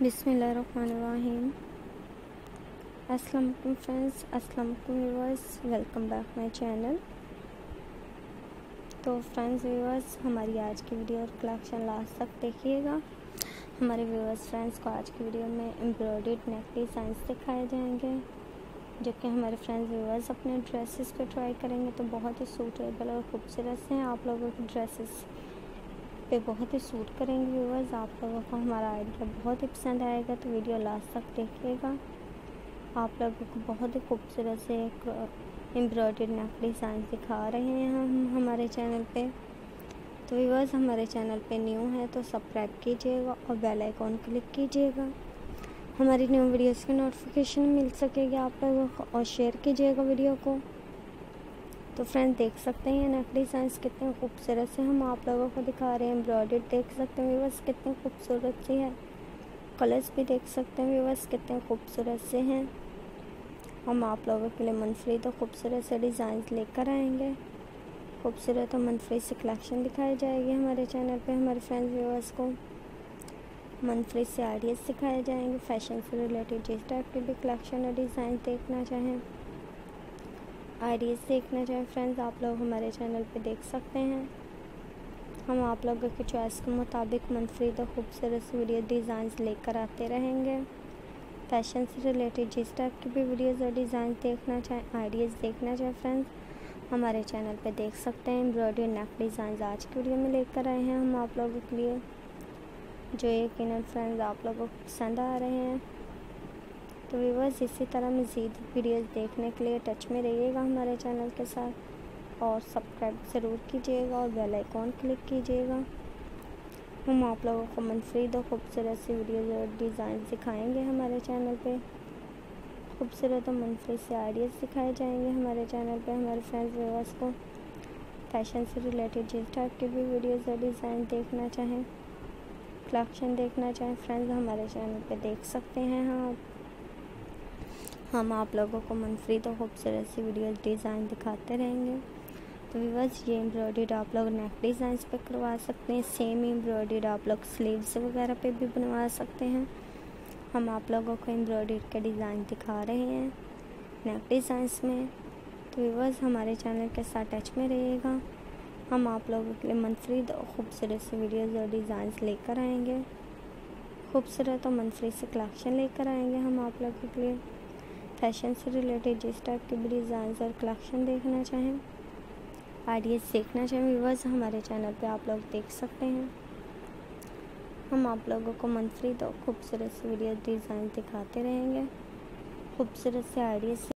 बिसमीम अस्सलाम फ्रेंड्स अस्सलाम viewers welcome back my channel. तो फ्रेंड्स व्यूवर्स हमारी आज की वीडियो और कलेक्शन लास्ट तक देखिएगा। हमारे व्यूवर्स फ्रेंड्स, को आज की वीडियो में एम्ब्रॉयड नेक डिज़ाइंस दिखाए जाएँगे, जो कि हमारे फ्रेंड्स व्यूवर्स अपने ड्रेसेस पे ट्राई करेंगे। तो बहुत ही सूटेबल और खूबसूरत हैं आप लोगों की ड्रेसेस पे बहुत ही सूट करेंगे व्यूवर्स आप लोगों को हमारा आइडिया बहुत ही पसंद आएगा तो वीडियो लास्ट तक देखिएगा। आप लोगों को बहुत ही खूबसूरत से एक एम्ब्रॉयडरी नेक डिज़ाइन दिखा रहे हैं हम हमारे चैनल पे। तो व्यूवर्स हमारे चैनल पे न्यू है तो सब्सक्राइब कीजिएगा और बेल आइकॉन क्लिक कीजिएगा। हमारी न्यू वीडियोस की नोटिफिकेशन मिल सकेगी आप लोगों को और शेयर कीजिएगा वीडियो को। तो फ्रेंड देख सकते हैं नेक डिज़ाइंस कितने खूबसूरत से हम आप लोगों को दिखा रहे हैं एम्ब्रॉयडरी देख सकते हैं व्यूवर्स कितनी खूबसूरत सी है। कलर्स भी देख सकते हैं व्यूवर्स कितने खूबसूरत से हैं। हम आप लोगों के लिए मनफरी तो खूबसूरत से डिज़ाइन लेकर आएँगे। खूबसूरत और मनफरी से कलेक्शन दिखाई जाएगी हमारे चैनल पे, हमारे फ्रेंड्स व्यूवर्स को। मनफरी से आइडियाज़ सिखाए जाएँगे फ़ैशन से रिलेटेड जिस टाइप के भी कलेक्शन और डिज़ाइन देखना चाहें। आइडियाज़ देखना चाहें फ्रेंड्स आप लोग हमारे चैनल पे देख सकते हैं। हम आप लोगों की चॉइस के मुताबिक मनफरीद और खूबसूरत वीडियो डिज़ाइंस लेकर आते रहेंगे। फ़ैशन से रिलेटेड जिस टाइप की भी वीडियोज़ और डिज़ाइन देखना चाहें आइडियाज़ देखना चाहें फ्रेंड्स हमारे चैनल पे देख सकते हैं। एम्ब्रॉयडरी नेक डिज़ाइन आज की वीडियो में लेकर आए हैं हम आप लोगों के लिए। जो यकीन फ्रेंड्स आप लोगों को पसंद आ रहे हैं। तो व्यूवर्स इसी तरह मज़ीद वीडियोस देखने के लिए टच में रहिएगा हमारे चैनल के साथ और सब्सक्राइब ज़रूर कीजिएगा और बेल आइकॉन क्लिक कीजिएगा। हम आप लोगों को मनफरीद और खूबसूरत सी वीडियोज़ और डिज़ाइन सिखाएँगे हमारे चैनल पे। खूबसूरत और मनफरीद से आइडियाज़ सिखाए जाएँगे हमारे चैनल पे हमारे फ्रेंड्स व्यूवर्स को। फ़ैशन से रिलेटेड जिस टाइप के भी वीडियोज़ और डिज़ाइन देखना चाहें कलेक्शन देखना चाहें फ्रेंड्स हमारे चैनल पे देख सकते हैं हाँ हम आप लोगों को मनफरीद और खूबसूरत सी वीडियो डिज़ाइन दिखाते रहेंगे। तो बस ये एम्ब्रॉयड आप लोग नेक डिज़ाइंस पे करवा सकते हैं। सेम एम्ब्रॉयड आप लोग स्लीव्स वगैरह पे भी बनवा सकते हैं। हम आप लोगों को एम्ब्रॉयड के डिज़ाइन दिखा रहे हैं नेक डिज़ाइंस में। तो बस हमारे चैनल के साथ टच में रहिएगा। हम आप लोगों के लिए मनफरीद और ख़ूबसूरत से वीडियोज़ और डिज़ाइंस लेकर आएँगे। खूबसूरत और मनफरी से कलेक्शन लेकर आएँगे हम आप लोगों के लिए। फ़ैशन से रिलेटेड जिस टाइप के भी डिज़ाइंस और कलेक्शन देखना चाहें, आइडियाज़ देखना चाहें, व्यूवर्स, हमारे चैनल पे आप लोग देख सकते हैं। हम आप लोगों को मंथली तो खूबसूरत से वीडियो डिज़ाइन दिखाते रहेंगे। खूबसूरत से आइडियाज़